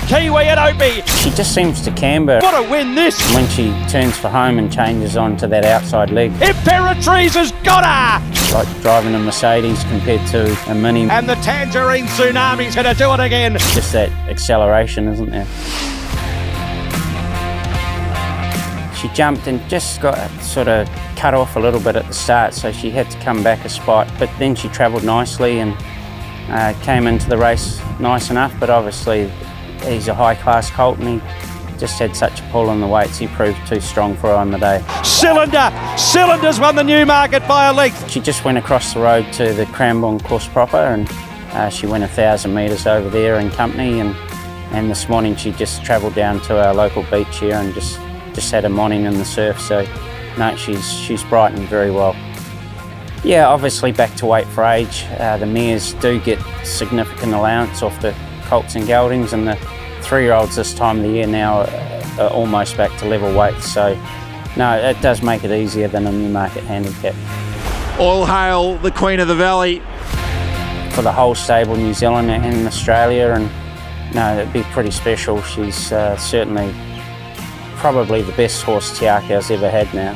the Kiwi at Opie. She just seems to camber. What a win this! When she turns for home and changes onto that outside leg. Imperatriz has got her! Like driving a Mercedes compared to a Mini. And the Tangerine Tsunami's to do it again. Just that acceleration, isn't there? She jumped and just got sort of cut off a little bit at the start, so she had to come back a spot. But then she travelled nicely and uh, came into the race nice enough. But obviously, he's a high-class colt and he just had such a pull on the weights. He proved too strong for her on the day. Cylinder! Cylinders won the Newmarket by a length. She just went across the road to the Cranbourne course proper and uh, she went a thousand metres over there in company and and this morning she just travelled down to our local beach here and just just had a morning in the surf. So no, she's she's brightened very well. Yeah, obviously back to weight for age. Uh, the mares do get significant allowance off the colts and geldings, and the three-year-olds this time of the year now are, are almost back to level weight. So no, it does make it easier than a Newmarket handicap. All hail the Queen of the Valley. For the whole stable, New Zealand and Australia, and no, it'd be pretty special. She's uh, certainly probably the best horse Te Akau's ever had now.